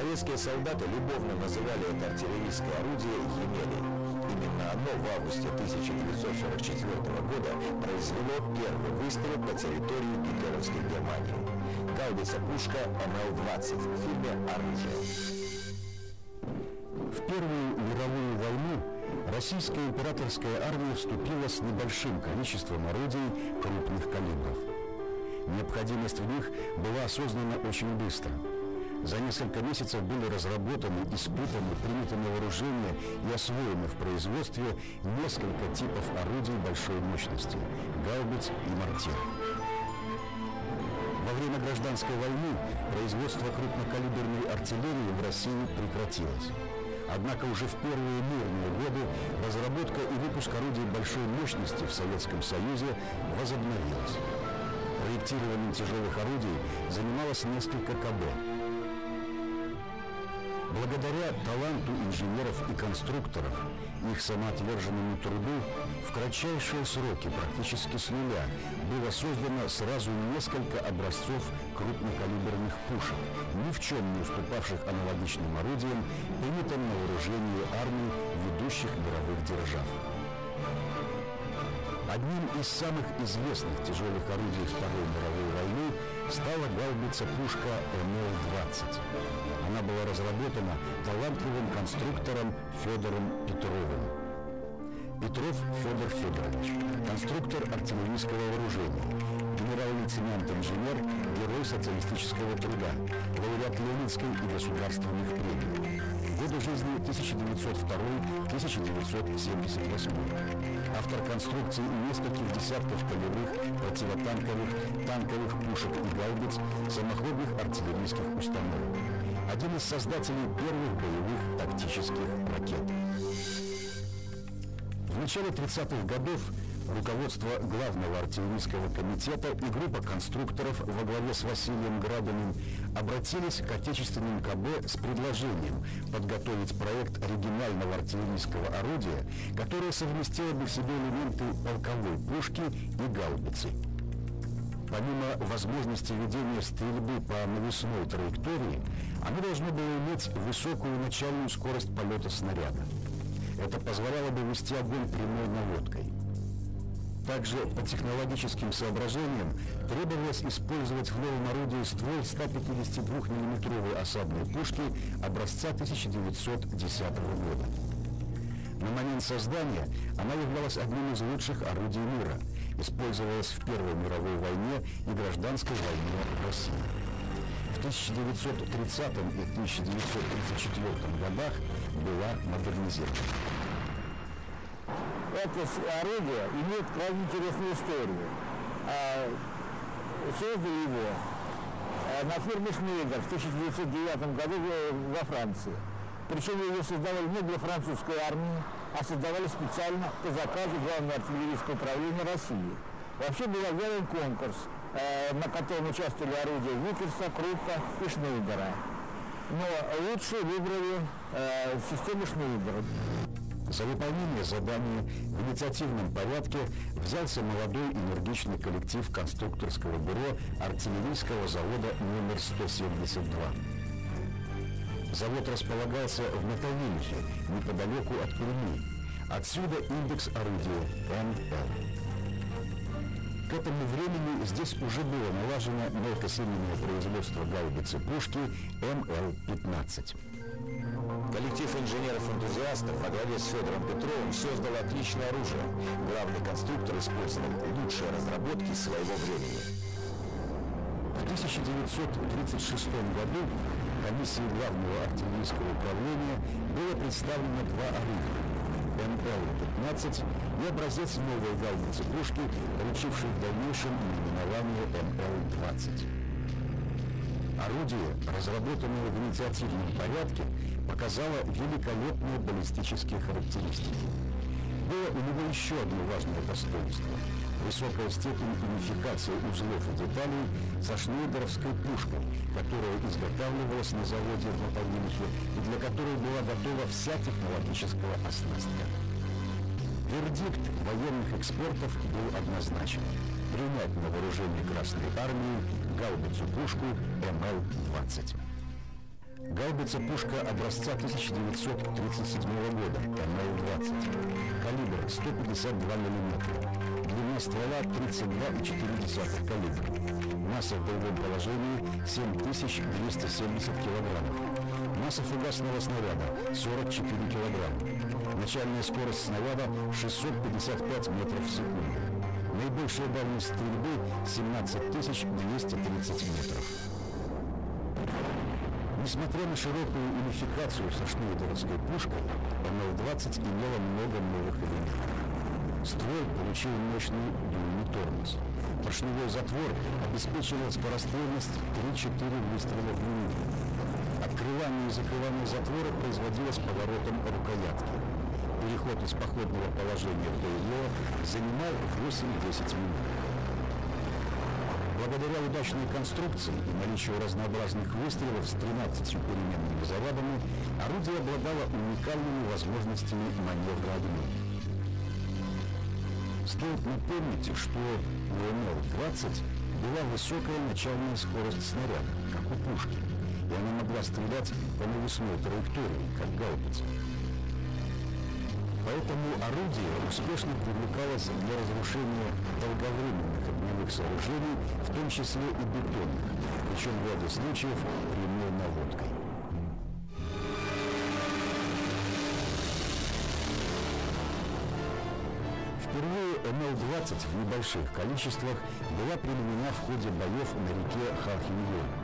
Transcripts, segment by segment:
Советские солдаты любовно называли это артиллерийское орудие «Емелей». Именно оно в августе 1944 года произвело первый выстрел по территории гитлеровской Германии. Гаубица-пушка МЛ-20 в фильме «Оружие». В Первую мировую войну российская императорская армия вступила с небольшим количеством орудий крупных калибров. Необходимость в них была осознана очень быстро – за несколько месяцев были разработаны, испытаны, приняты на вооружение и освоены в производстве несколько типов орудий большой мощности – гаубиц и мортир. Во время гражданской войны производство крупнокалиберной артиллерии в России прекратилось. Однако уже в первые мирные годы разработка и выпуск орудий большой мощности в Советском Союзе возобновилась. Проектированием тяжелых орудий занималось несколько КБ. Благодаря таланту инженеров и конструкторов, их самоотверженному труду, в кратчайшие сроки, практически с нуля, было создано сразу несколько образцов крупнокалиберных пушек, ни в чем не уступавших аналогичным орудиям, принятым на вооружение армий ведущих мировых держав. Одним из самых известных тяжелых орудий Второй мировой войны стала гаубица-пушка МЛ-20. Она была разработана талантливым конструктором Федором Петровым. Петров Федор Федорович, конструктор артиллерийского вооружения, генерал-лейтенант-инженер, герой социалистического труда, лауреат Ленинской и государственных премий. Годы жизни 1902-1978. Автор конструкции нескольких десятков полевых, противотанковых, танковых пушек и гаубиц, самоходных артиллерийских установок один из создателей первых боевых тактических ракет. В начале 30-х годов руководство Главного артиллерийского комитета и группа конструкторов во главе с Василием Градиным обратились к отечественным КБ с предложением подготовить проект оригинального артиллерийского орудия, которое совместило бы в себе элементы полковой пушки и гаубицы. Помимо возможности ведения стрельбы по навесной траектории, оно должно было иметь высокую начальную скорость полета снаряда. Это позволяло бы вести огонь прямой наводкой. Также по технологическим соображениям требовалось использовать в новом орудии ствол 152 миллиметровой осадной пушки образца 1910 года. На момент создания она являлась одним из лучших орудий мира – использовалась в Первой мировой войне и гражданской войне в России. В 1930 и 1934 годах была модернизирована. Это орудие имеет крайне интересную историю. А, создали его а, на фирме Шнейдер в 1909 году во Франции. Причем ее создавали не для французской армии, а создавали специально по заказу Главного артиллерийского управления России. Вообще был объявлен конкурс, э, на котором участвовали орудия Викерса, Круппа и Шнейдера. Но лучше выбрали систему Шнейдера. За выполнение задания в инициативном порядке взялся молодой энергичный коллектив конструкторского бюро артиллерийского завода номер 172. Завод располагался в Мотовилихе, неподалеку от Перми. Отсюда индекс орудия МЛ. К этому времени здесь уже было налажено мелкосерийное производство гаубицы пушки МЛ-15. Коллектив инженеров-энтузиастов во главе с Федором Петровым создал отличное оружие. Главный конструктор использовал лучшие разработки своего времени. В 1936 году комиссии Главного артиллерийского управления было представлено два орудия МЛ-15 и образец новой гаубицы пушки, получившей в дальнейшем наименование МЛ-20. Орудие, разработанное в инициативном порядке, показало великолепные баллистические характеристики. Было у него еще одно важное достоинство – высокая степень унификации узлов и деталей со шнейдеровской пушкой, которая изготавливалась на заводе в Мотовилихе и для которой была готова вся технологическая оснастка. Вердикт военных экспертов был однозначен – принять на вооружение Красной Армии гаубицу-пушку МЛ-20. Гаубица-пушка образца 1937 года, МЛ-20. Калибр 152 мм. Длина ствола 32,4 калибра. Масса в боевом положении 7270 килограммов. Масса фугасного снаряда 44 килограмма. Начальная скорость снаряда 655 метров в секунду. Наибольшая дальность стрельбы 17 230 метров. Несмотря на широкую унификацию со шнейдеровской пушкой, МЛ-20 имела много новых элементов. Ствол получил мощный дульный тормоз. Поршневой затвор обеспечивал скорострельность 3-4 выстрела в минуту. Открывание и закрывание затвора производилось поворотом рукоятки. Переход из походного положения в боевое занимал 8-10 минут. Благодаря удачной конструкции и наличию разнообразных выстрелов с 13 переменными зарядами, орудие обладало уникальными возможностями маневра огнем. Стоит напомнить, что у МЛ-20 была высокая начальная скорость снаряда, как у пушки, и она могла стрелять по навесной траектории, как гаубица. Поэтому орудие успешно привлекалось для разрушения долговременных огневых сооружений, в том числе и бетонных, причем в ряде случаев прямой наводкой. Впервые МЛ-20 в небольших количествах была применена в ходе боев на реке Халхингон.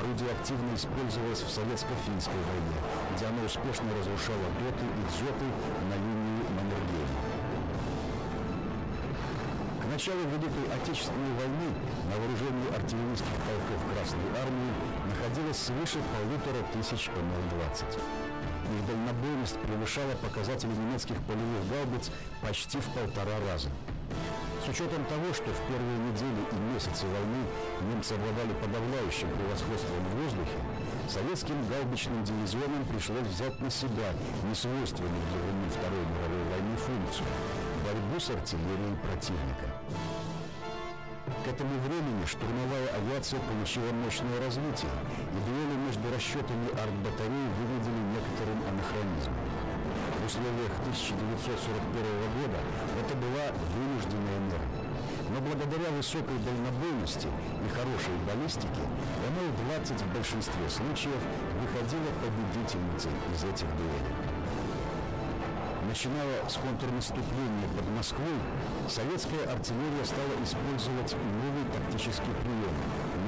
Орудие активно использовалось в советско-финской войне, где оно успешно разрушало доты и дзоты на линии Маннергейма. К началу Великой Отечественной войны на вооружении артиллерийских полков Красной Армии находилось свыше полутора тысяч МЛ-20. Их дальнобойность превышала показатели немецких полевых гаубиц почти в полтора раза. С учетом того, что в первые недели и месяцы войны немцы обладали подавляющим превосходством в воздухе, советским гаубичным дивизионам пришлось взять на себя несвойственную для войны Второй мировой войны функцию – борьбу с артиллерией противника. К этому времени штурмовая авиация получила мощное развитие, и дуэли между расчетами артбатарей выглядели некоторым анахронизмом условиях 1941 года это была вынужденная мера. Но благодаря высокой дальнобойности и хорошей баллистике МЛ-20 в большинстве случаев выходила победительницей из этих дуэлей. Начиная с контрнаступления под Москвой, советская артиллерия стала использовать новый тактический прием,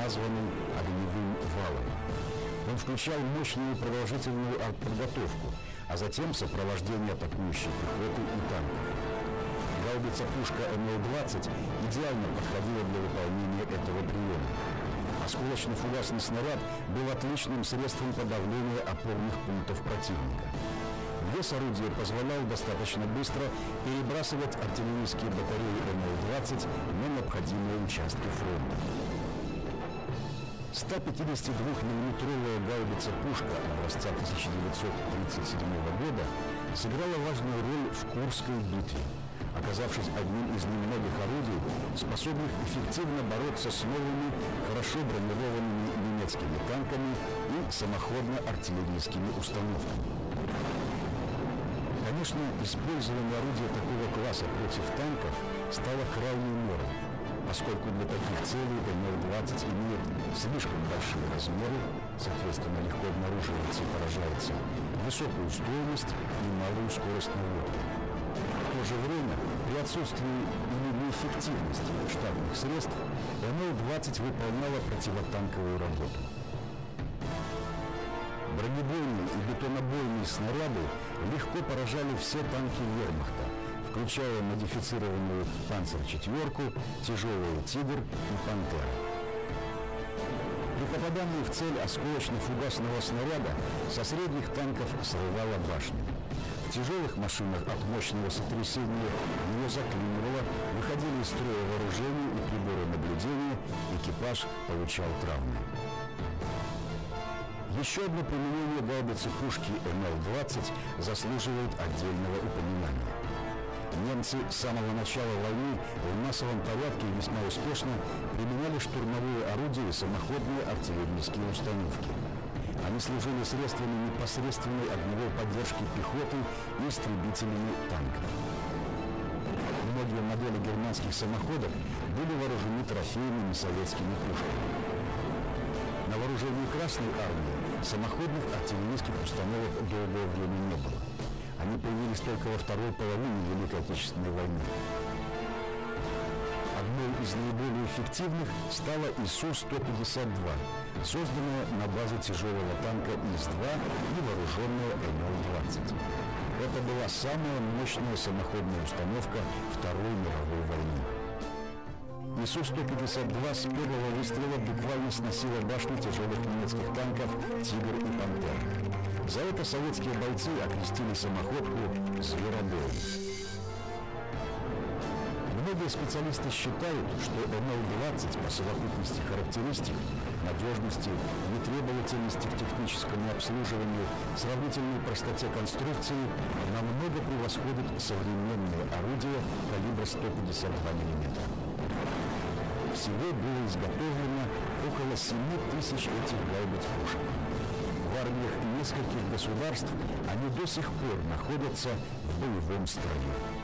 названный огневым валом. Он включал мощную продолжительную артподготовку, а затем сопровождение атакующей пехоты и танков. Гаубица-пушка МЛ-20 идеально подходила для выполнения этого приема. Осколочно-фугасный снаряд был отличным средством подавления опорных пунктов противника. Вес орудия позволял достаточно быстро перебрасывать артиллерийские батареи МЛ-20 на необходимые участки фронта. 152-мм гаубица-пушка образца 1937 года сыграла важную роль в Курской битве, оказавшись одним из немногих орудий, способных эффективно бороться с новыми, хорошо бронированными немецкими танками и самоходно-артиллерийскими установками. Конечно, использование орудия такого класса против танков стало крайней мерой, поскольку для таких целей МЛ-20 имеет слишком большие размеры, соответственно легко обнаруживается и поражается, высокую стоимость и малую скорость наводки. В то же время, при отсутствии или неэффективности штатных средств, МЛ-20 выполняла противотанковую работу. Бронебойные и бетонобойные снаряды легко поражали все танки вермахта, включая модифицированную «Панцер-четверку», тяжелую «Тигр» и «Пантера». При попадании в цель осколочно-фугасного снаряда со средних танков срывала башню. В тяжелых машинах от мощного сотрясения ее заклинивало, выходили из строя вооружения и приборы наблюдения, экипаж получал травмы. Еще одно применение гаубицы пушки МЛ-20 заслуживает отдельного упоминания. Немцы с самого начала войны в массовом порядке весьма успешно применяли штурмовые орудия и самоходные артиллерийские установки. Они служили средствами непосредственной огневой поддержки пехоты и истребителями танков. Многие модели германских самоходок были вооружены трофейными советскими пушками. На вооружении Красной Армии самоходных артиллерийских установок долгое время не было. Они появились только во второй половине Великой Отечественной войны. Одной из наиболее эффективных стала ИСУ-152, созданная на базе тяжелого танка ИС-2 и вооруженная МЛ-20. Это была самая мощная самоходная установка Второй мировой войны. ИСУ-152 с первого выстрела буквально сносила башни тяжелых немецких танков «Тигр» и «Пантера». За это советские бойцы окрестили самоходку «Зверобой». Многие специалисты считают, что МЛ-20 по совокупности характеристик, надежности, нетребовательности к техническому обслуживанию, сравнительной простоте конструкции намного превосходит современные орудия калибра 152 мм. Всего было изготовлено около 7 тысяч этих гаубиц пушек. В армиях нескольких государств они до сих пор находятся в боевом строю.